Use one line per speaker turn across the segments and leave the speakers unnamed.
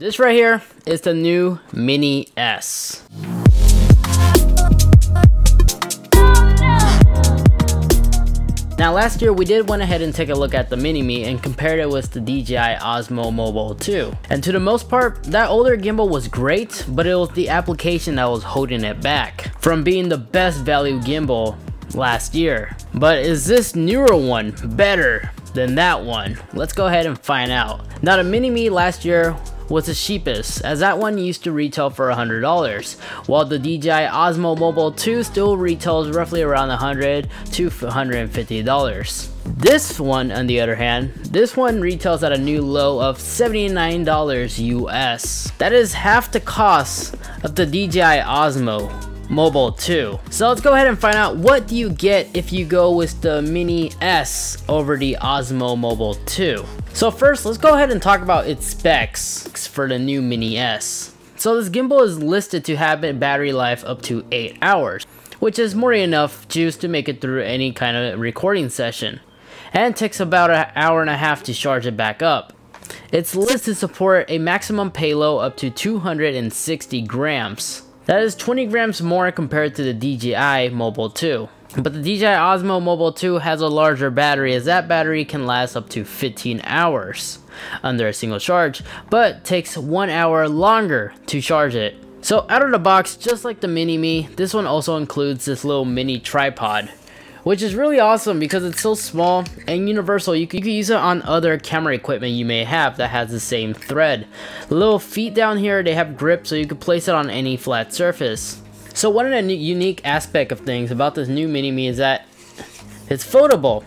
This right here is the new Mini S. Now last year we did went ahead and take a look at the Mini-MI and compared it with the DJI Osmo Mobile 2. And to the most part, that older gimbal was great, but it was the application that was holding it back from being the best value gimbal last year. But is this newer one better than that one? Let's go ahead and find out. Now the Mini-MI last year was the cheapest, as that one used to retail for $100, while the DJI Osmo Mobile 2 still retails roughly around 100 to $150. This one, on the other hand, this one retails at a new low of $79 US. That is half the cost of the DJI Osmo Mobile 2. So let's go ahead and find out what do you get if you go with the Mini S over the Osmo Mobile 2. So first, let's go ahead and talk about its specs for the new Mini S. So this gimbal is listed to have a battery life up to 8 hours, which is more than enough juice to make it through any kind of recording session. And takes about an hour and a half to charge it back up. It's listed to support a maximum payload up to 260 grams. That is 20 grams more compared to the DJI Mobile 2. But the DJI Osmo Mobile 2 has a larger battery as that battery can last up to 15 hours under a single charge, but takes 1 hour longer to charge it. So out of the box, just like the Mini-MI, this one also includes this little mini tripod which is really awesome because it's so small and universal. You can, you can use it on other camera equipment you may have that has the same thread. The little feet down here, they have grip so you can place it on any flat surface. So one of the unique aspect of things about this new Mini-MI is that it's foldable.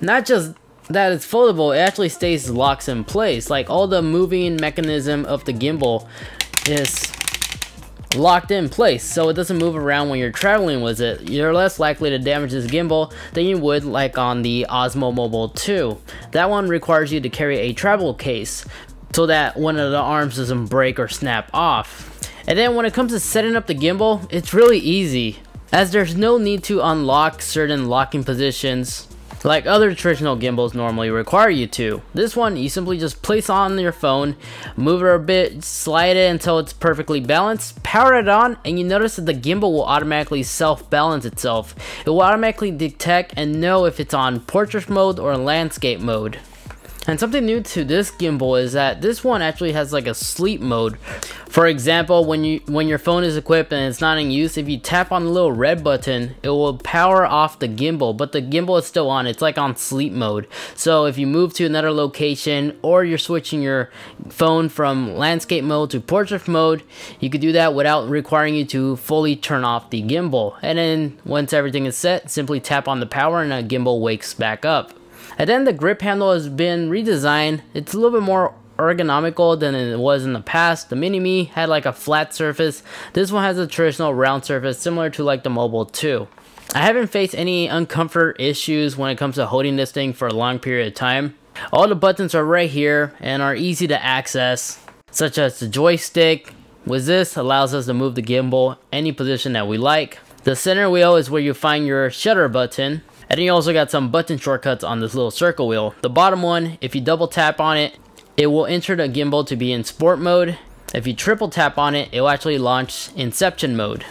Not just that it's foldable, it actually stays locked in place. Like all the moving mechanism of the gimbal is locked in place so it doesn't move around when you're traveling with it. You're less likely to damage this gimbal than you would like on the Osmo Mobile 2. That one requires you to carry a travel case so that one of the arms doesn't break or snap off. And then when it comes to setting up the gimbal, it's really easy as there's no need to unlock certain locking positions like other traditional gimbals normally require you to. This one, you simply just place on your phone, move it a bit, slide it until it's perfectly balanced, power it on, and you notice that the gimbal will automatically self-balance itself. It will automatically detect and know if it's on portrait mode or landscape mode. And something new to this gimbal is that this one actually has like a sleep mode. For example, when you when your phone is equipped and it's not in use, if you tap on the little red button, it will power off the gimbal, but the gimbal is still on. It's like on sleep mode. So if you move to another location or you're switching your phone from landscape mode to portrait mode, you could do that without requiring you to fully turn off the gimbal. And then once everything is set, simply tap on the power and the gimbal wakes back up. And then the grip handle has been redesigned. It's a little bit more ergonomical than it was in the past. The Mini-MI had like a flat surface. This one has a traditional round surface similar to like the Mobile 2. I haven't faced any uncomfort issues when it comes to holding this thing for a long period of time. All the buttons are right here and are easy to access, such as the joystick. With this, allows us to move the gimbal any position that we like. The center wheel is where you find your shutter button. And then you also got some button shortcuts on this little circle wheel. The bottom one, if you double tap on it, it will enter the gimbal to be in sport mode. If you triple tap on it, it will actually launch Inception mode.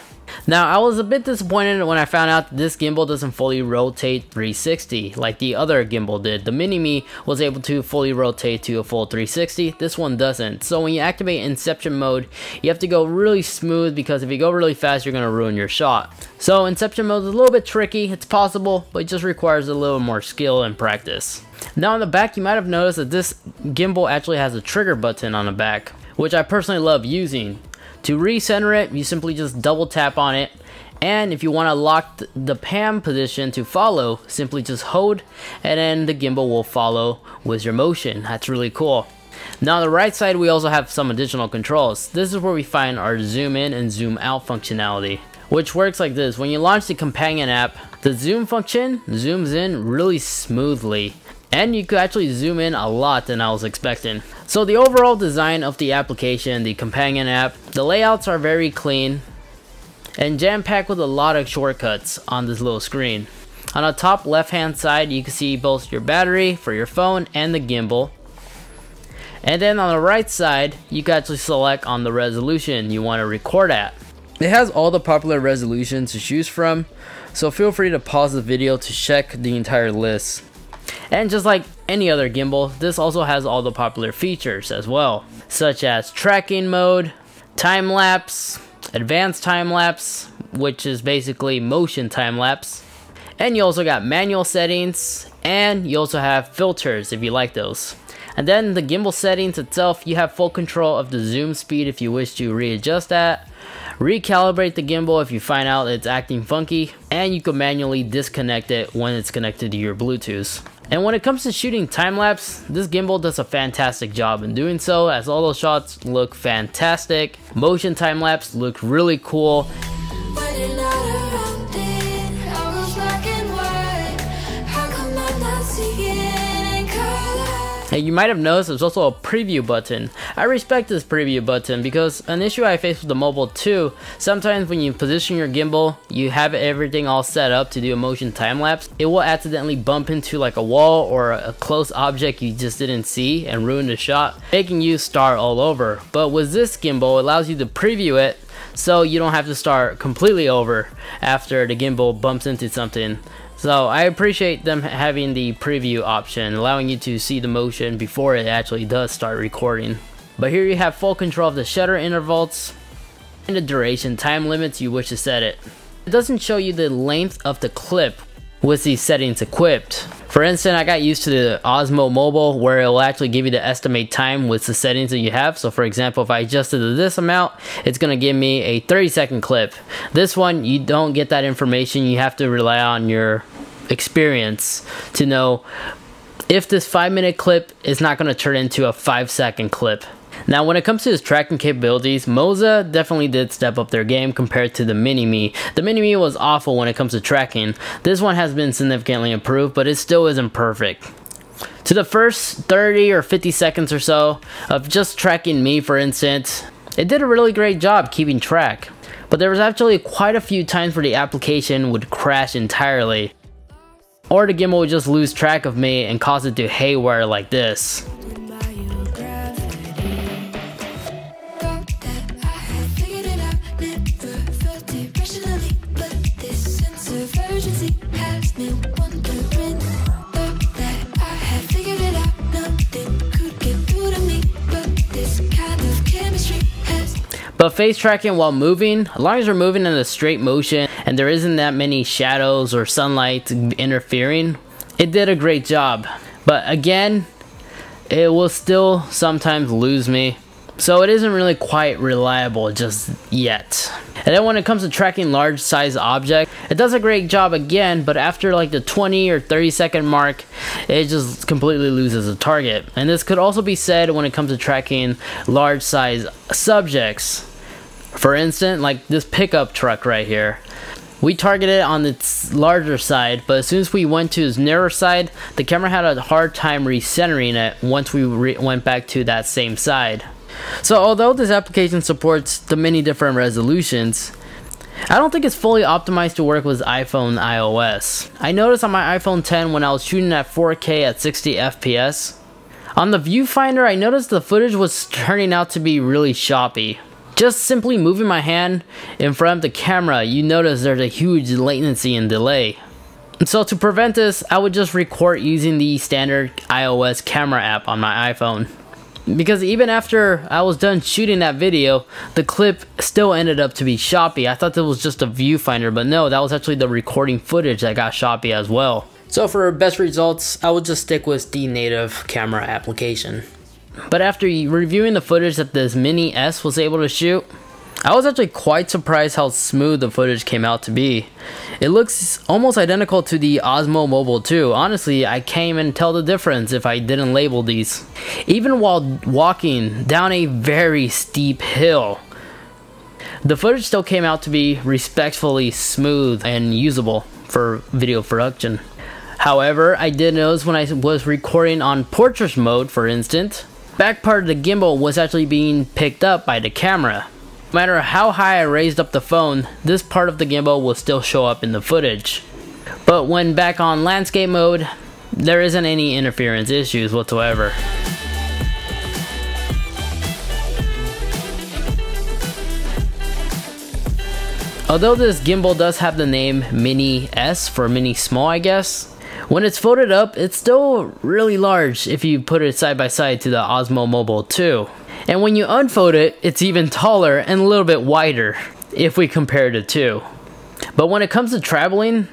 Now, I was a bit disappointed when I found out this gimbal doesn't fully rotate 360 like the other gimbal did. The Mini-MI was able to fully rotate to a full 360, this one doesn't. So when you activate Inception mode, you have to go really smooth because if you go really fast, you're going to ruin your shot. So Inception mode is a little bit tricky, it's possible, but it just requires a little more skill and practice. Now on the back, you might have noticed that this gimbal actually has a trigger button on the back, which I personally love using. To recenter it, you simply just double tap on it. And if you want to lock the pan position to follow, simply just hold and then the gimbal will follow with your motion. That's really cool. Now on the right side, we also have some additional controls. This is where we find our zoom in and zoom out functionality which works like this. When you launch the companion app, the zoom function zooms in really smoothly and you could actually zoom in a lot than I was expecting. So the overall design of the application, the companion app, the layouts are very clean and jam-packed with a lot of shortcuts on this little screen. On the top left hand side you can see both your battery for your phone and the gimbal. And then on the right side, you can actually select on the resolution you want to record at. It has all the popular resolutions to choose from, so feel free to pause the video to check the entire list. And just like any other gimbal, this also has all the popular features as well, such as tracking mode, time lapse, advanced time lapse, which is basically motion time lapse, and you also got manual settings, and you also have filters if you like those. And then the gimbal settings itself, you have full control of the zoom speed if you wish to readjust that, recalibrate the gimbal if you find out it's acting funky, and you can manually disconnect it when it's connected to your Bluetooth. And when it comes to shooting time-lapse, this gimbal does a fantastic job in doing so as all those shots look fantastic. Motion time-lapse look really cool And you might have noticed there's also a preview button. I respect this preview button because an issue I face with the Mobile 2, sometimes when you position your gimbal, you have everything all set up to do a motion time lapse, it will accidentally bump into like a wall or a close object you just didn't see and ruin the shot, making you start all over. But with this gimbal, it allows you to preview it so you don't have to start completely over after the gimbal bumps into something. So I appreciate them having the preview option, allowing you to see the motion before it actually does start recording. But here you have full control of the shutter intervals and the duration time limits you wish to set it. It doesn't show you the length of the clip with these settings equipped. For instance, I got used to the Osmo Mobile where it will actually give you the estimate time with the settings that you have. So for example, if I adjusted to this amount, it's going to give me a 30 second clip. This one, you don't get that information. You have to rely on your experience to know if this 5 minute clip is not going to turn into a 5 second clip. Now when it comes to his tracking capabilities, Moza definitely did step up their game compared to the Mini-MI. The Mini-MI was awful when it comes to tracking. This one has been significantly improved, but it still isn't perfect. To the first 30 or 50 seconds or so of just tracking me for instance, it did a really great job keeping track. But there was actually quite a few times where the application would crash entirely. Or the gimbal would just lose track of me and cause it to haywire like this. But face tracking while moving, as long as you're moving in a straight motion and there isn't that many shadows or sunlight interfering, it did a great job. But again, it will still sometimes lose me. So it isn't really quite reliable just yet. And then when it comes to tracking large size objects, it does a great job again, but after like the 20 or 30 second mark, it just completely loses the target. And this could also be said when it comes to tracking large size subjects. For instance, like this pickup truck right here. We targeted on its larger side, but as soon as we went to its narrower side, the camera had a hard time recentering it once we went back to that same side. So although this application supports the many different resolutions, I don't think it's fully optimized to work with iPhone iOS. I noticed on my iPhone 10 when I was shooting at 4K at 60 FPS, on the viewfinder I noticed the footage was turning out to be really choppy. Just simply moving my hand in front of the camera, you notice there's a huge latency and delay. So to prevent this, I would just record using the standard iOS camera app on my iPhone. Because even after I was done shooting that video, the clip still ended up to be choppy. I thought that was just a viewfinder, but no, that was actually the recording footage that got choppy as well. So for best results, I would just stick with the native camera application. But after reviewing the footage that this Mini S was able to shoot, I was actually quite surprised how smooth the footage came out to be. It looks almost identical to the Osmo Mobile 2. Honestly, I can't even tell the difference if I didn't label these. Even while walking down a very steep hill, the footage still came out to be respectfully smooth and usable for video production. However, I did notice when I was recording on portrait mode, for instance, back part of the gimbal was actually being picked up by the camera. No matter how high I raised up the phone, this part of the gimbal will still show up in the footage. But when back on landscape mode, there isn't any interference issues whatsoever. Although this gimbal does have the name Mini S for mini small I guess, when it's folded up, it's still really large if you put it side by side to the Osmo Mobile 2. And when you unfold it, it's even taller and a little bit wider if we compare the two. But when it comes to traveling,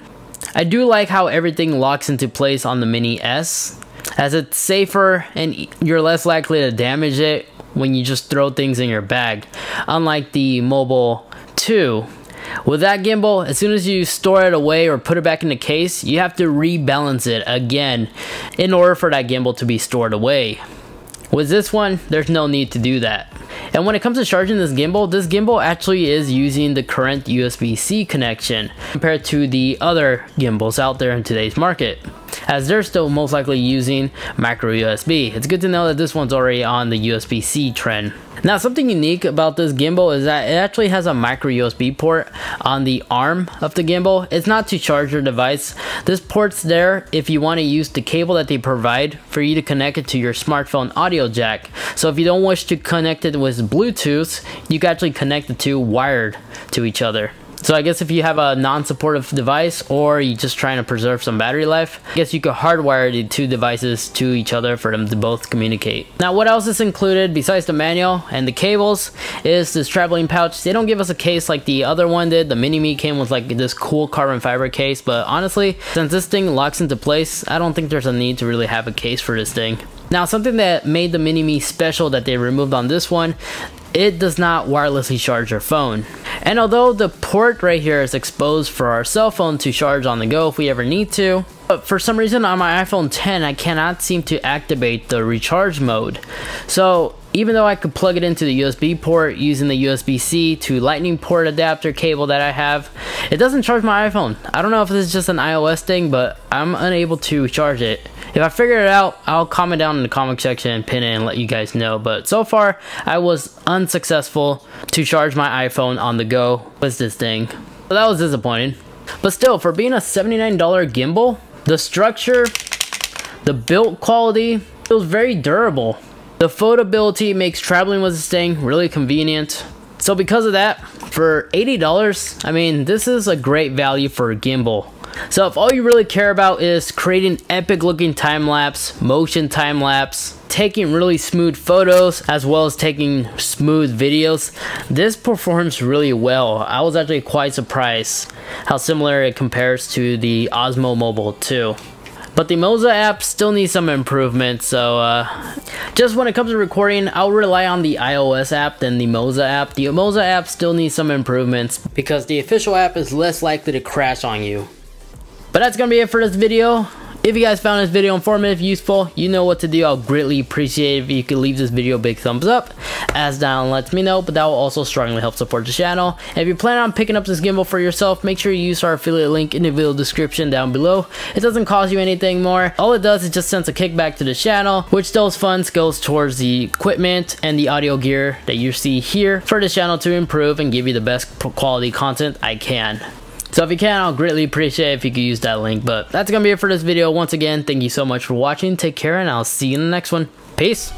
I do like how everything locks into place on the Mini S as it's safer and you're less likely to damage it when you just throw things in your bag. Unlike the Mobile 2, with that gimbal, as soon as you store it away or put it back in the case, you have to rebalance it again in order for that gimbal to be stored away. With this one, there's no need to do that. And when it comes to charging this gimbal, this gimbal actually is using the current USB-C connection compared to the other gimbals out there in today's market as they're still most likely using micro USB. It's good to know that this one's already on the USB-C trend. Now something unique about this gimbal is that it actually has a micro USB port on the arm of the gimbal. It's not to charge your device. This port's there if you want to use the cable that they provide for you to connect it to your smartphone audio jack. So if you don't wish to connect it with Bluetooth, you can actually connect the two wired to each other. So I guess if you have a non-supportive device or you're just trying to preserve some battery life, I guess you could hardwire the two devices to each other for them to both communicate. Now what else is included besides the manual and the cables is this traveling pouch. They don't give us a case like the other one did. The Mini-MI came with like this cool carbon fiber case, but honestly, since this thing locks into place, I don't think there's a need to really have a case for this thing. Now something that made the Mini-MI special that they removed on this one it does not wirelessly charge your phone. And although the port right here is exposed for our cell phone to charge on the go if we ever need to, but for some reason on my iPhone 10 I cannot seem to activate the recharge mode. So even though I could plug it into the USB port using the USB-C to lightning port adapter cable that I have, it doesn't charge my iPhone. I don't know if this is just an iOS thing, but I'm unable to charge it. If I figure it out, I'll comment down in the comment section and pin it and let you guys know. But so far, I was unsuccessful to charge my iPhone on the go with this thing. So that was disappointing. But still, for being a $79 gimbal, the structure, the build quality, it was very durable. The foldability makes traveling with this thing really convenient. So because of that, for $80, I mean, this is a great value for a gimbal. So if all you really care about is creating epic looking time lapse, motion time lapse, taking really smooth photos as well as taking smooth videos, this performs really well. I was actually quite surprised how similar it compares to the Osmo Mobile 2. But the Moza app still needs some improvement, so uh, just when it comes to recording, I'll rely on the iOS app than the Moza app. The Moza app still needs some improvements because the official app is less likely to crash on you. But that's gonna be it for this video. If you guys found this video informative, useful, you know what to do. I'll greatly appreciate if you could leave this video a big thumbs up, as that lets me know, but that will also strongly help support the channel. And if you plan on picking up this gimbal for yourself, make sure you use our affiliate link in the video description down below. It doesn't cost you anything more. All it does is just sends a kickback to the channel, which those funds goes towards the equipment and the audio gear that you see here for this channel to improve and give you the best quality content I can. So if you can, I'll greatly appreciate if you could use that link. But that's going to be it for this video. Once again, thank you so much for watching. Take care, and I'll see you in the next one. Peace.